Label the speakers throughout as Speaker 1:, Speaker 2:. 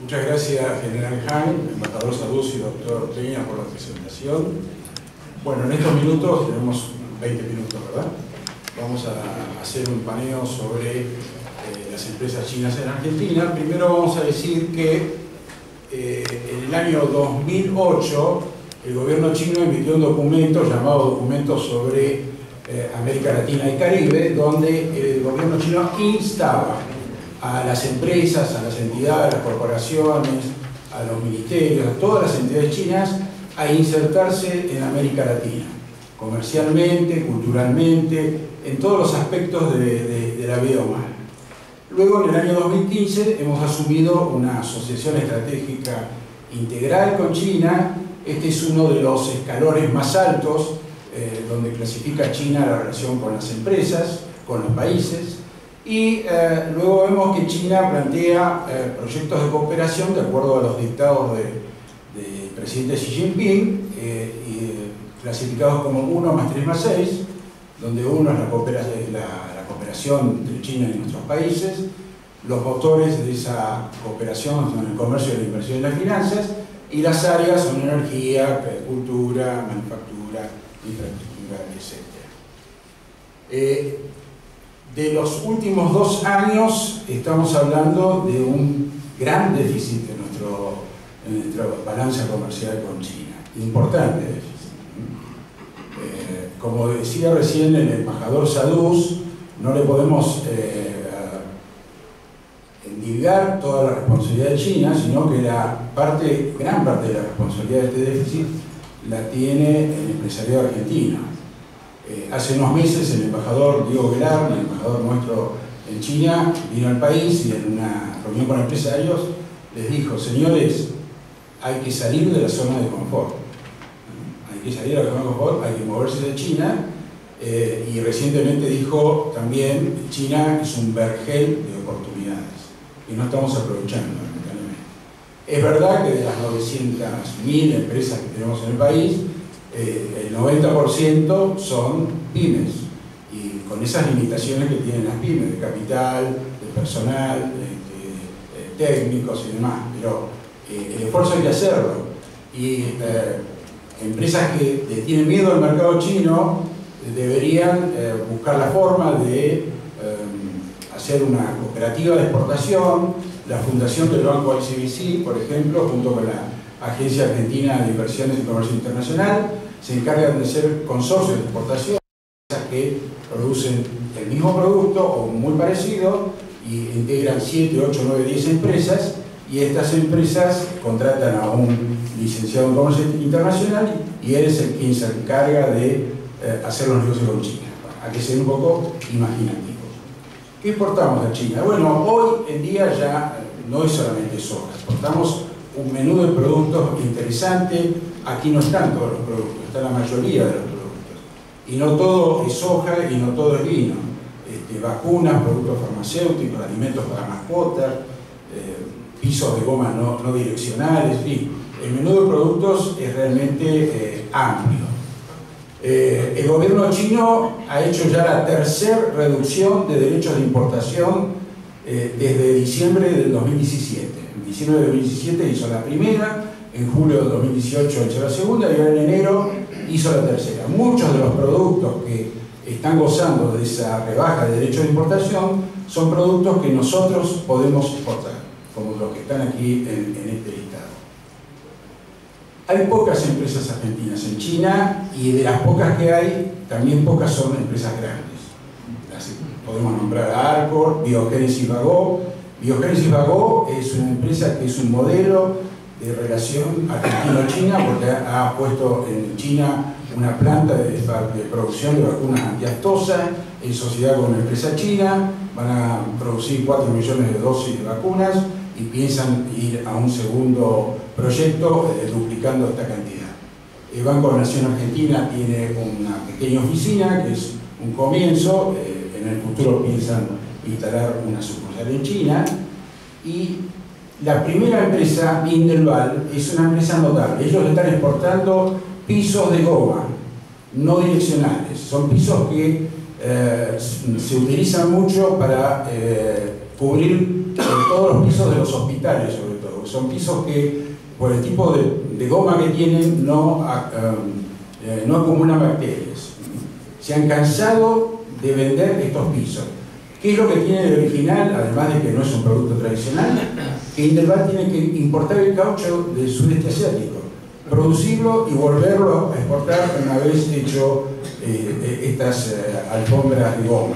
Speaker 1: Muchas gracias, General Han, embajador Saduz y doctor Peña por la presentación. Bueno, en estos minutos, tenemos 20 minutos, ¿verdad? Vamos a hacer un paneo sobre eh, las empresas chinas en Argentina. Primero vamos a decir que eh, en el año 2008 el gobierno chino emitió un documento llamado Documento sobre eh, América Latina y Caribe, donde el gobierno chino instaba a las empresas, a las entidades, a las corporaciones, a los ministerios, a todas las entidades chinas a insertarse en América Latina, comercialmente, culturalmente, en todos los aspectos de, la vida humana. Luego, en el año 2015, hemos asumido una asociación estratégica integral con China. Este es uno de los escalones más altos eh, donde clasifica China la relación con las empresas, con los países. Y eh, luego vemos que China plantea eh, proyectos de cooperación de acuerdo a los dictados del de presidente Xi Jinping, y, clasificados como 1 más 3 más 6, donde uno es la cooperación, la, entre China y nuestros países. Los motores de esa cooperación son el comercio, la inversión y las finanzas, y las áreas son energía, cultura, manufactura, infraestructura, etc. Eh, de los últimos dos años estamos hablando de un gran déficit en, nuestro, nuestra balanza comercial con China, importante déficit. Eh, como decía recién el embajador Saduz, no le podemos eh, toda la responsabilidad de China, sino que la gran parte de la responsabilidad de este déficit la tiene el empresariado argentino. Eh, hace unos meses el embajador Diego Velar, el embajador nuestro en China, vino al país y en una reunión con empresarios les dijo, señores, hay que salir de la zona de confort. Hay que salir de la zona de confort, hay que moverse de China eh, y recientemente dijo también, China es un vergel de oportunidades y no estamos aprovechando. Es verdad que de las 900.000 empresas que tenemos en el país, eh, el 90% son pymes. Y con esas limitaciones que tienen las pymes de capital, de personal, técnicos y demás, pero eh, el esfuerzo hay que hacerlo. Y empresas que tienen miedo al mercado chino deberían eh, buscar la forma de eh, hacer una cooperativa de exportación, la fundación del Banco ICBC, por ejemplo, junto con la Agencia Argentina de Inversiones y Comercio Internacional, se encargan de hacer consorcios de exportación que producen el mismo producto o muy parecido y integran 7, 8, 9, 10 empresas y estas empresas contratan a un licenciado en comercio internacional y él es el quien se encarga de eh, hacer los negocios con China. Hay que ser un poco imaginativos. ¿Qué exportamos a China? Bueno, hoy en día ya no es solamente soja, exportamos un menú de productos interesante. Aquí no están todos los productos, está la mayoría de los productos. Y no todo es soja y no todo es vino. Este, vacunas, productos farmacéuticos, alimentos para mascotas, eh, pisos de goma no, direccionales, en fin. El menú de productos es realmente eh, amplio. Eh, el gobierno chino ha hecho ya la tercera reducción de derechos de importación desde diciembre del 2017. En diciembre del 2017 hizo la primera, en julio del 2018 hizo la segunda y ahora en enero hizo la tercera. Muchos de los productos que están gozando de esa rebaja de derechos de importación son productos que nosotros podemos exportar, como los que están aquí en, este listado. Hay pocas empresas argentinas en China y de las pocas que hay, también pocas son empresas grandes. podemos nombrar a Arcor, Biogénesis Vago. Biogénesis Vago es una empresa que es un modelo de relación argentino-china porque ha, puesto en China una planta de, producción de vacunas antiastosas en sociedad con una empresa china, van a producir 4 millones de dosis de vacunas y piensan ir a un segundo proyecto eh, duplicando esta cantidad. El Banco de Nación Argentina tiene una pequeña oficina que es un comienzo, eh, en el futuro piensan instalar una sucursal en China y la primera empresa, Indelval, es una empresa notable. Ellos están exportando pisos de goma, no direccionales. Son pisos que eh, se utilizan mucho para cubrir todos los pisos de los hospitales, sobre todo. Son pisos que, por el tipo de, goma que tienen, no, eh, no acumulan bacterias. Se han cansado de vender estos pisos. ¿Qué es lo que tiene de original, además de que no es un producto tradicional? Que Indelval tiene que importar el caucho del sudeste asiático, producirlo y volverlo a exportar una vez hecho eh, estas eh, alfombras de goma.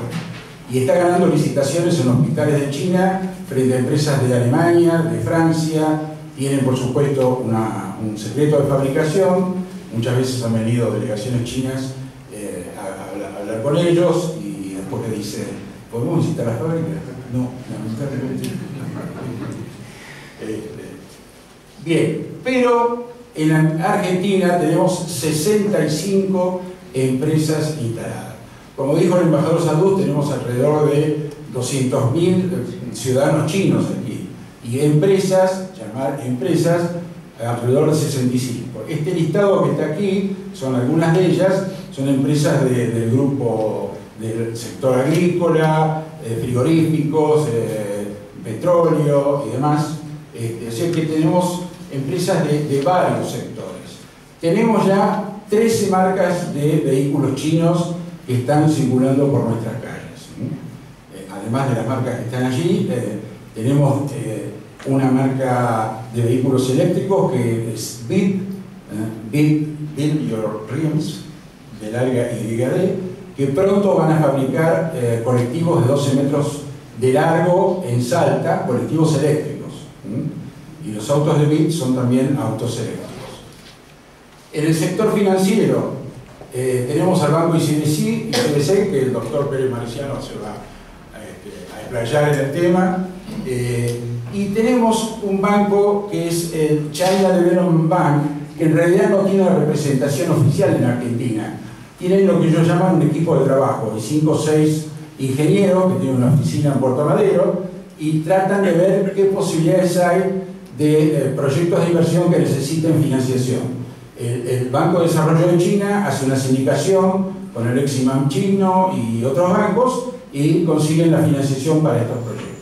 Speaker 1: Y está ganando licitaciones en hospitales de China frente a empresas de Alemania, de Francia, tienen por supuesto un secreto de fabricación, muchas veces han venido delegaciones chinas eh, a, hablar con ellos y después le dicen ¿Podemos visitar la fábrica? No, lamentablemente. Este, bien, pero en Argentina tenemos 65 empresas instaladas. Como dijo el embajador Salud, tenemos alrededor de 200.000 ciudadanos chinos aquí y empresas, llamar empresas, alrededor de 65. Este listado que está aquí, son algunas de ellas, son empresas del grupo del sector agrícola, eh, frigoríficos, eh, petróleo y demás. Este, así que tenemos empresas de, varios sectores. Tenemos ya 13 marcas de vehículos chinos que están circulando por nuestras calles. Eh, además de las marcas que están allí, tenemos una marca de vehículos eléctricos que es BIP, BIP Build Your Dreams, de larga YD, que pronto van a fabricar eh, colectivos de 12 metros de largo en Salta, colectivos eléctricos. Y los autos de BIT son también autos eléctricos. En el sector financiero eh, tenemos al banco ICBC, ICBC, que el doctor Pérez Marciano se va este, a explayar en el tema. Eh, y tenemos un banco que es el China Development Bank, que en realidad no tiene representación oficial en Argentina tienen lo que yo llamo un equipo de trabajo, de 5 o 6 ingenieros que tienen una oficina en Puerto Madero y tratan de ver qué posibilidades hay de eh, proyectos de inversión que necesiten financiación. El, Banco de Desarrollo de China hace una sindicación con el Eximam chino y otros bancos y consiguen la financiación para estos proyectos.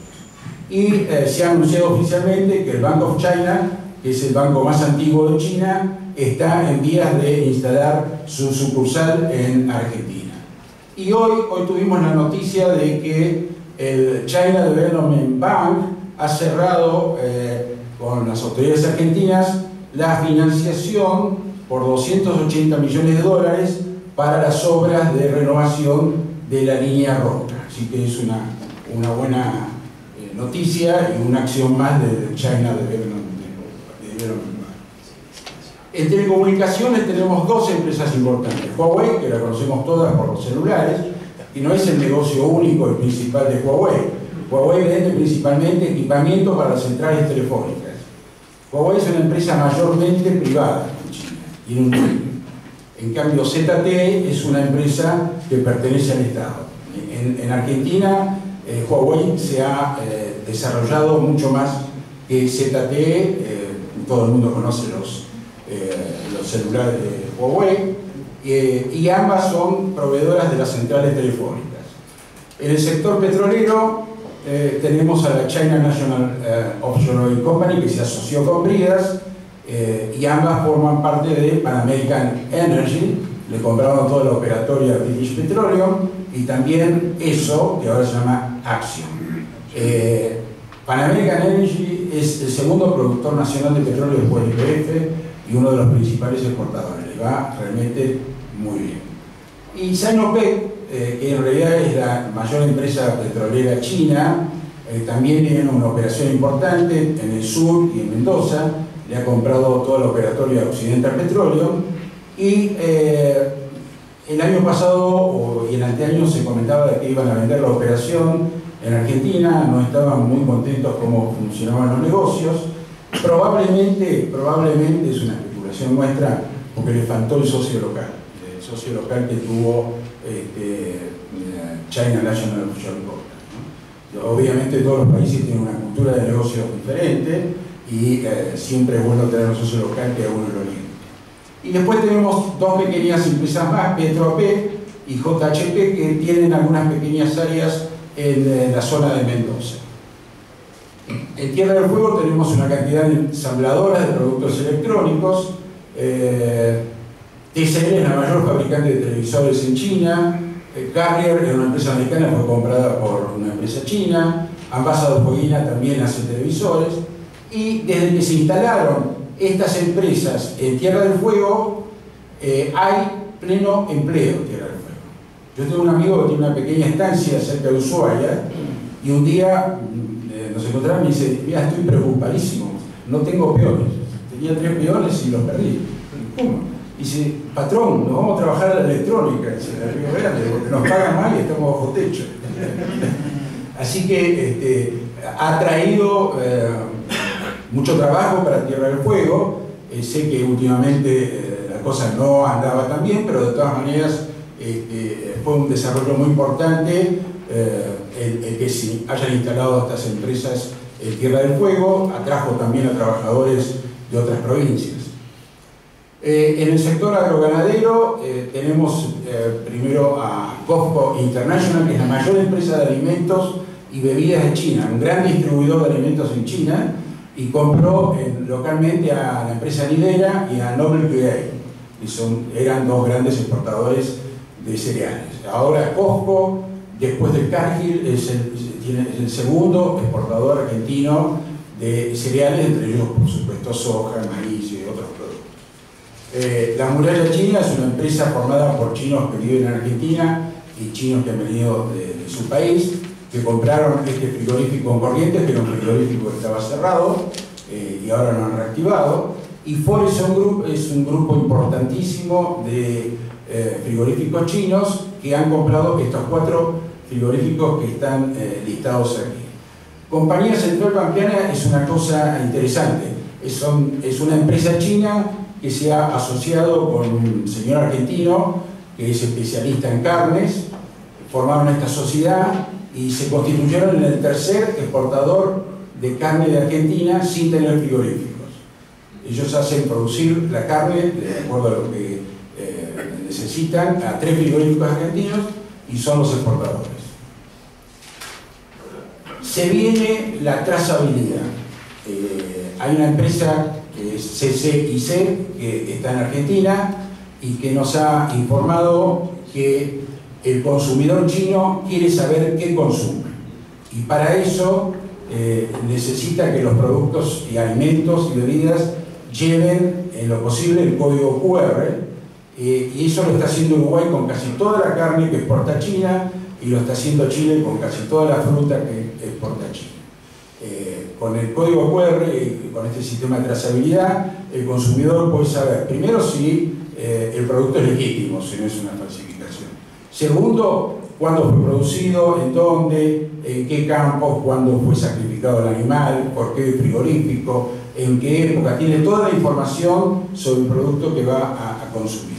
Speaker 1: Y eh, se ha anunciado oficialmente que el Bank of China, que es el banco más antiguo de China, está en vías de instalar su sucursal en Argentina. Y hoy, hoy tuvimos la noticia de que el China Development Bank ha cerrado eh, con las autoridades argentinas la financiación por 280 millones de dólares para las obras de renovación de la línea roja. Así que es una, una buena eh, noticia y una acción más del China Development Bank. En telecomunicaciones tenemos dos empresas importantes. Huawei, que la conocemos todas por los celulares, y no es el negocio único y principal de Huawei. Huawei vende principalmente equipamiento para centrales telefónicas. Huawei es una empresa mayormente privada en China, En cambio, ZT es una empresa que pertenece al Estado. En, Argentina, eh, Huawei se ha eh, desarrollado mucho más que ZT, eh, todo el mundo conoce los los celulares de Huawei, eh, y ambas son proveedoras de las centrales telefónicas. En el sector petrolero eh, tenemos a la China National Offshore Oil Company que se asoció con Bridas y ambas forman parte de Pan American Energy, le compraron toda la operatoria British Petroleum y también eso, que ahora se llama Axion. Pan American Energy es el segundo productor nacional de petróleo después de IPF, y uno de los principales exportadores. Le va realmente muy bien. Y Sinopec, eh, que en realidad es la mayor empresa petrolera china, eh, también tiene una operación importante en el sur y en Mendoza, le ha comprado toda la operatoria Occidental Petróleo y eh, el año pasado y el anteaño se comentaba de que iban a vender la operación en Argentina, no estaban muy contentos cómo funcionaban los negocios, Probablemente, probablemente es una especulación nuestra porque le faltó el socio local, el socio local que tuvo este, China National Offshore Obviamente todos los países tienen una cultura de negocios diferente y eh, siempre es bueno tener un socio local que a uno lo ligue. Y después tenemos dos pequeñas empresas más, PetroAP y JHP, que tienen algunas pequeñas áreas en la zona de Mendoza. En Tierra del Fuego tenemos una cantidad de ensambladoras de productos electrónicos. Eh, TCL es la mayor fabricante de televisores en China. Eh, Carrier es una empresa americana, fue comprada por una empresa china. Ambassador Foguina también hace televisores. Y desde que se instalaron estas empresas en Tierra del Fuego, eh, hay pleno empleo en Tierra del Fuego. Yo tengo un amigo que tiene una pequeña estancia cerca de Ushuaia y un día nos encontramos y dice, mira, estoy preocupadísimo, no tengo peones. Tenía tres peones y los perdí. ¿Cómo? Dice, patrón, nos vamos a trabajar a la electrónica, dice, porque nos pagan mal y estamos bajo techo. Así que este, ha traído eh, mucho trabajo para Tierra del Fuego. Eh, sé que últimamente eh, la cosa no andaba tan bien, pero de todas maneras este, fue un desarrollo muy importante el, que se hayan instalado estas empresas en Tierra del Fuego. Atrajo también a trabajadores de otras provincias. en el sector agroganadero tenemos primero a Costco International, que es la mayor empresa de alimentos y bebidas de China, un gran distribuidor de alimentos en China, y compró localmente a la empresa Nidera y a Noble que son, eran dos grandes exportadores de cereales. Ahora Costco, después del Cargill, es el, segundo exportador argentino de cereales, entre ellos, por supuesto, soja, maíz y otros productos. Eh, la Muralla China es una empresa formada por chinos que viven en Argentina y chinos que han venido de su país, que compraron este frigorífico en Corrientes, que era un frigorífico que estaba cerrado eh, y ahora lo han reactivado. Y Forest Group es un grupo importantísimo de eh, frigoríficos chinos que han comprado estos cuatro frigoríficos que están eh, listados aquí. Compañía Central Pampeana es una cosa interesante. Es, una empresa china que se ha asociado con un señor argentino que es especialista en carnes, formaron esta sociedad y se constituyeron en el tercer exportador de carne de Argentina sin tener frigoríficos. Ellos hacen producir la carne de acuerdo a lo que eh, necesitan a tres frigoríficos argentinos y son los exportadores. Se viene la trazabilidad. Eh, hay una empresa que es CCIC que está en Argentina y que nos ha informado que el consumidor chino quiere saber qué consume. Y para eso eh, necesita que los productos y alimentos y bebidas lleven en lo posible el código QR. Eh, y eso lo está haciendo Uruguay con casi toda la carne que exporta China y lo está haciendo Chile con casi toda la fruta que exporta China. Eh, con el código QR con este sistema de trazabilidad, el consumidor puede saber primero si el producto es legítimo, si no es una falsificación. Segundo, cuándo fue producido, en dónde, en qué campos, cuándo fue sacrificado el animal, por qué frigorífico, en qué época. Tiene toda la información sobre el producto que va a, consumir.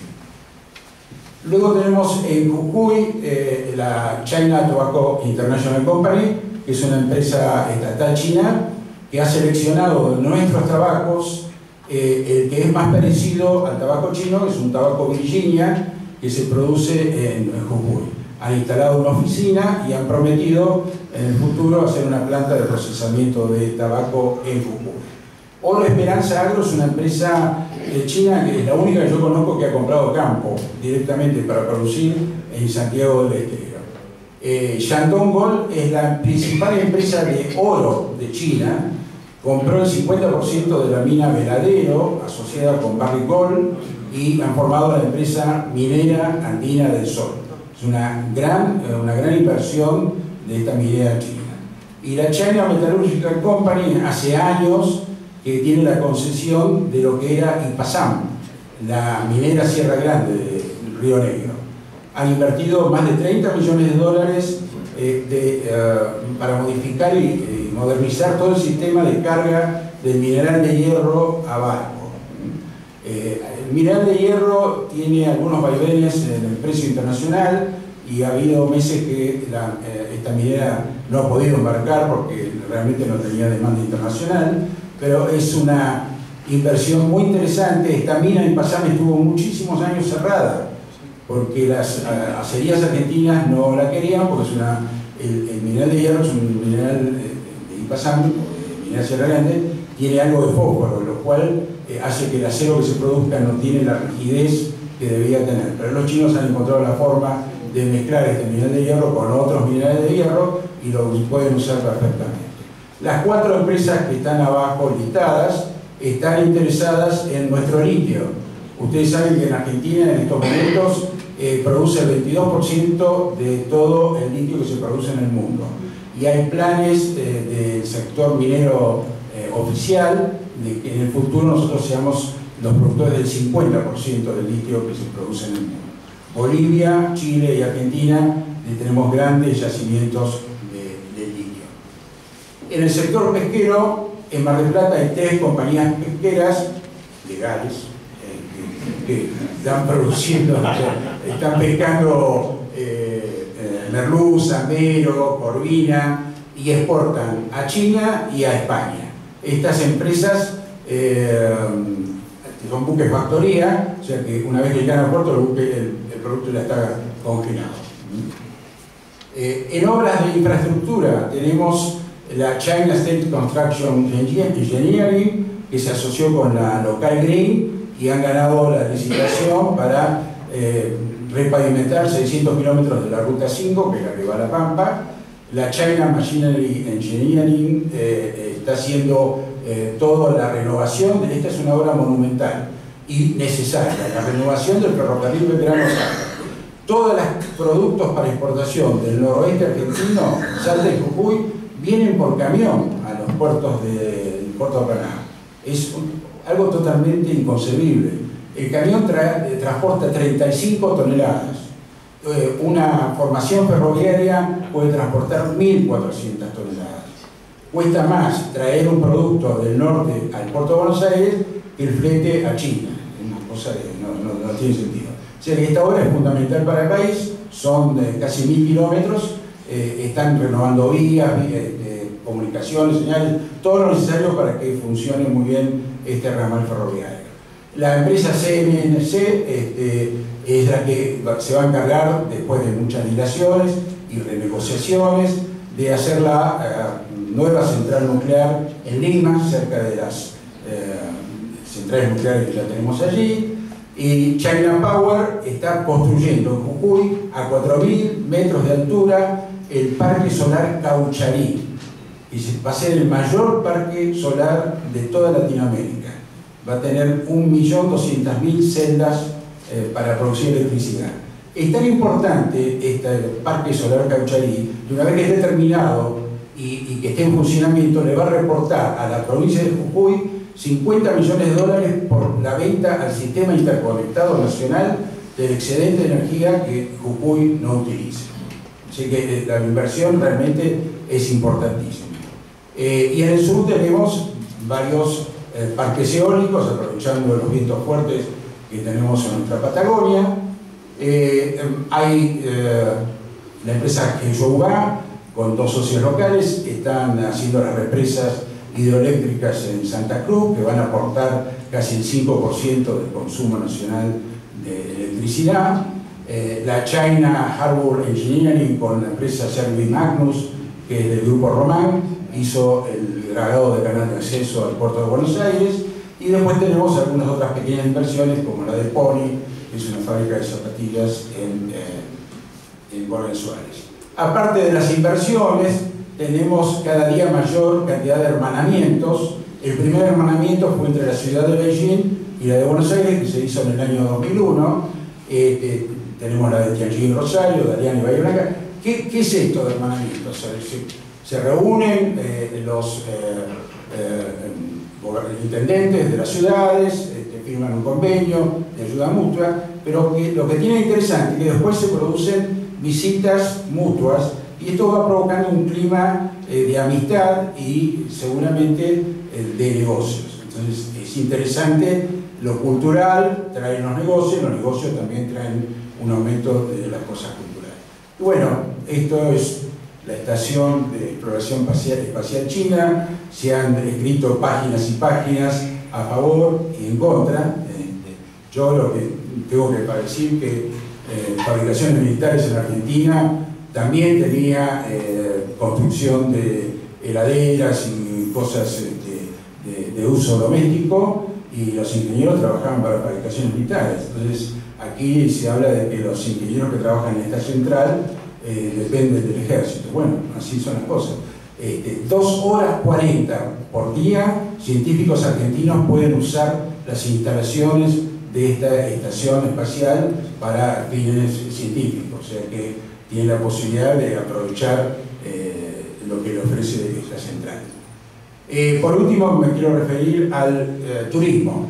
Speaker 1: Luego tenemos en Jujuy eh, la China Tobacco International Company, que es una empresa estatal china que ha seleccionado nuestros tabacos eh, el que es más parecido al tabaco chino, que es un tabaco Virginia, que se produce en Jujuy. Han instalado una oficina y han prometido en el futuro hacer una planta de procesamiento de tabaco en Jujuy. Oro Esperanza Agro es una empresa de China que es la única que yo conozco que ha comprado campo directamente para producir en Santiago del Estero. Eh, Shandong Gold es la principal empresa de oro de China, compró el 50% de la mina Veladero asociada con Barrick Gold y han formado la empresa minera andina del Sol. Es una gran, eh, una gran inversión de esta minera china. Y la China Metallurgical Company hace años que tiene la concesión de lo que era Ipasam, la minera Sierra Grande de Río Negro. Han invertido más de 30 millones de dólares eh, eh, para modificar y modernizar todo el sistema de carga del mineral de hierro a barco. El mineral de hierro tiene algunos vaivenes en el precio internacional y ha habido meses que eh, esta minera no ha podido embarcar porque realmente no tenía demanda internacional, pero es una inversión muy interesante. Esta mina en Pasame estuvo muchísimos años cerrada porque las eh, acerías argentinas no la querían porque es una, el, mineral de hierro es un mineral eh, de Ipasam, General Sierra Grande, tiene algo de fósforo, lo cual eh, hace que el acero que se produzca no tiene la rigidez que debía tener. Pero los chinos han encontrado la forma de mezclar este mineral de hierro con otros minerales de hierro y lo pueden usar perfectamente. Las cuatro empresas que están abajo listadas están interesadas en nuestro litio. Ustedes saben que en Argentina en estos momentos eh, produce el 22% de todo el litio que se produce en el mundo. Y hay planes eh, del sector minero eh, oficial de que en el futuro nosotros seamos los productores del 50% del litio que se produce en el mundo. Bolivia, Chile y Argentina tenemos grandes yacimientos. En el sector pesquero, en Mar del Plata hay tres compañías pesqueras legales eh, que, están produciendo, están pescando eh, eh, merluza, mero, corvina y exportan a China y a España. Estas empresas son buques factoría, o sea que una vez que llegan al puerto el, producto ya está congelado. Eh, en obras de infraestructura tenemos la China State Construction Engineering, que se asoció con la Local Green y han ganado la licitación para eh, repavimentar 600 kilómetros de la Ruta 5, que es la que va a La Pampa. La China Machinery Engineering eh, está haciendo eh, toda la renovación, esta es una obra monumental y necesaria, la renovación del ferrocarril Belgrano Salta. Todos los productos para exportación del noroeste argentino, Salta y Jujuy, vienen por camión a los puertos del puerto de Paraná. Es algo totalmente inconcebible. El camión eh, transporta 35 toneladas. Eh, una formación ferroviaria puede transportar 1.400 toneladas cuesta más traer un producto del norte al puerto de Buenos Aires que el flete a China. Es una cosa que no, tiene sentido. O sea esta obra es fundamental para el país, son casi mil kilómetros, eh, están renovando vías, comunicaciones, señales, todo lo necesario para que funcione muy bien este ramal ferroviario. La empresa CMNC este, es la que se va a encargar, después de muchas dilaciones y renegociaciones, de hacer la eh, nueva central nuclear en Lima, cerca de las eh, centrales nucleares que ya tenemos allí. Y China Power está construyendo en Jujuy, a 4.000 metros de altura, el parque solar Caucharí. Y va a ser el mayor parque solar de toda Latinoamérica. Va a tener 1.200.000 celdas eh, para producir electricidad. Es tan importante este parque solar Caucharí que una vez que esté terminado y, que esté en funcionamiento, le va a reportar a la provincia de Jujuy 50 millones de dólares por la venta al sistema interconectado nacional del excedente de energía que Jujuy no utilice. Así que eh, la inversión realmente es importantísima. Eh, y en el sur tenemos varios eh, parques eólicos, aprovechando los vientos fuertes que tenemos en nuestra Patagonia. hay la empresa Queyouba, con dos socios locales, están haciendo las represas hidroeléctricas en Santa Cruz, que van a aportar casi el 5% del consumo nacional de electricidad. Eh, la China Harbour Engineering con la empresa Servi Magnus, que es del grupo Román, hizo el grado de canal de acceso al puerto de Buenos Aires. Y después tenemos algunas otras pequeñas inversiones, como la de Pony, que es una fábrica de zapatillas en, eh, en Suárez. Aparte de las inversiones, tenemos cada día mayor cantidad de hermanamientos. El primer hermanamiento fue entre la ciudad de Beijing y la de Buenos Aires, que se hizo en el año 2001. Eh, eh, tenemos la de Tianjin Rosario, Darian y Bahía Blanca. ¿Qué, es esto de hermanamiento? Se, reúnen eh, los intendentes de las ciudades, este, firman un convenio de ayuda mutua, pero lo que tiene interesante es que después se producen visitas mutuas y esto va provocando un clima eh, de amistad y seguramente eh, de negocios. Entonces es interesante lo cultural, traen los negocios, los negocios también traen un aumento de las cosas culturales. bueno, esto es la estación de exploración espacial, china, se han escrito páginas y páginas a favor y en contra. Yo lo que tengo que decir que eh, fabricaciones militares en Argentina, también tenía eh, construcción de heladeras y cosas este, de, uso doméstico y los ingenieros trabajaban para fabricaciones militares. Entonces, aquí se habla de que los ingenieros que trabajan en esta central eh, dependen del ejército. Bueno, así son las cosas. Este, dos horas 40 por día, científicos argentinos pueden usar las instalaciones de esta estación espacial para fines científicos, o sea que tienen la posibilidad de aprovechar eh, lo que le ofrece esta central. Eh, por último, me quiero referir al eh, turismo.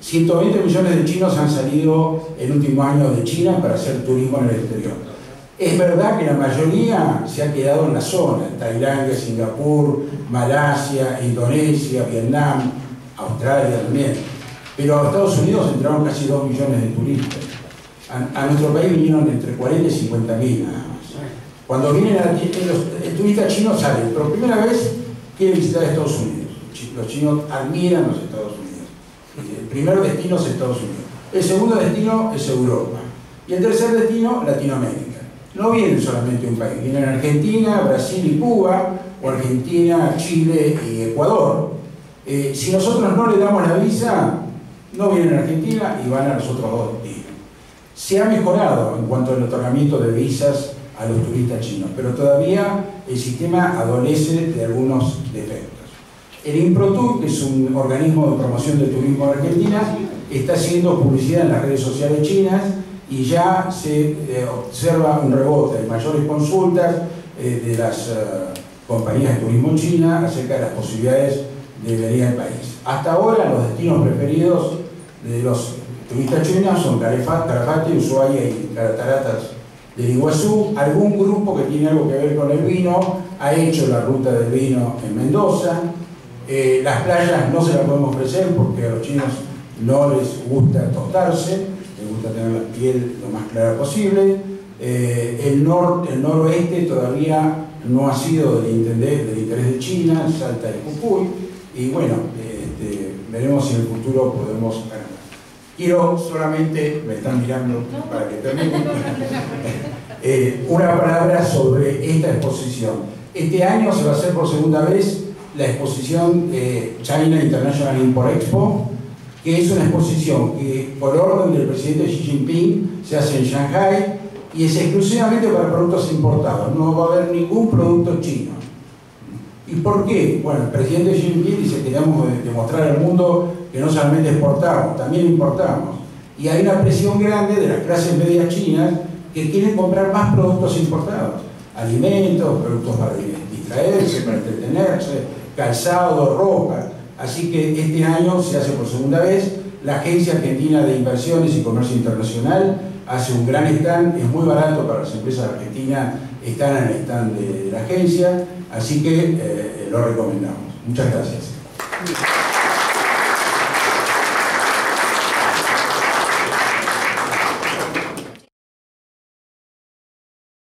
Speaker 1: 120 millones de chinos han salido el último año de China para hacer turismo en el exterior. Es verdad que la mayoría se ha quedado en la zona, Tailandia, Singapur, Malasia, Indonesia, Vietnam, Australia también. Pero a Estados Unidos entraron casi 2 millones de turistas. A, nuestro país vinieron entre 40 y 50 mil nada más. Cuando vienen a, el turista chino sale, por primera vez quiere visitar Estados Unidos. Los chinos admiran los primer destino es Estados Unidos. El segundo destino es Europa. Y el tercer destino, Latinoamérica. No vienen solamente un país, vienen Argentina, Brasil y Cuba, o Argentina, Chile y Ecuador. Eh, si nosotros no le damos la visa, no vienen Argentina y van a los otros dos destinos. Se ha mejorado en cuanto al otorgamiento de visas a los turistas chinos, pero todavía el sistema adolece de algunos defectos. El IMPROTUR, que es un organismo de promoción del turismo de Argentina, está haciendo publicidad en las redes sociales chinas y ya se eh, observa un rebote, mayores consultas eh, de las eh, compañías de turismo china acerca de las posibilidades de venir al país. Hasta ahora los destinos preferidos de los turistas chinos son Calafate, Ushuaia y Cataratas del Iguazú, algún grupo que tiene algo que ver con el vino ha hecho la ruta del vino en Mendoza. Eh, las playas no se las podemos ofrecer porque a los chinos no les gusta tostarse, les gusta tener la piel lo más clara posible. Eh, el, el noroeste todavía no ha sido del interés, del interés de China, Salta y Jujuy, y bueno, este, veremos si en el futuro podemos ganar. Quiero solamente, me están mirando para que termine, eh, una palabra sobre esta exposición. Este año se va a hacer por segunda vez la exposición China International Import Expo, que es una exposición que por orden del presidente Xi Jinping se hace en Shanghai y es exclusivamente para productos importados, no va a haber ningún producto chino. ¿Y por qué? Bueno, el presidente Xi Jinping dice que debemos demostrar al mundo que no solamente exportamos, también importamos. Y hay una presión grande de las clases medias chinas que quieren comprar más productos importados. Alimentos, productos para distraerse, para entretenerse, calzado, ropa. Así que este año se hace por segunda vez. La Agencia Argentina de Inversiones y Comercio Internacional hace un gran stand, es muy barato para las empresas argentinas estar en el stand de, la agencia, así que eh, lo recomendamos. Muchas gracias.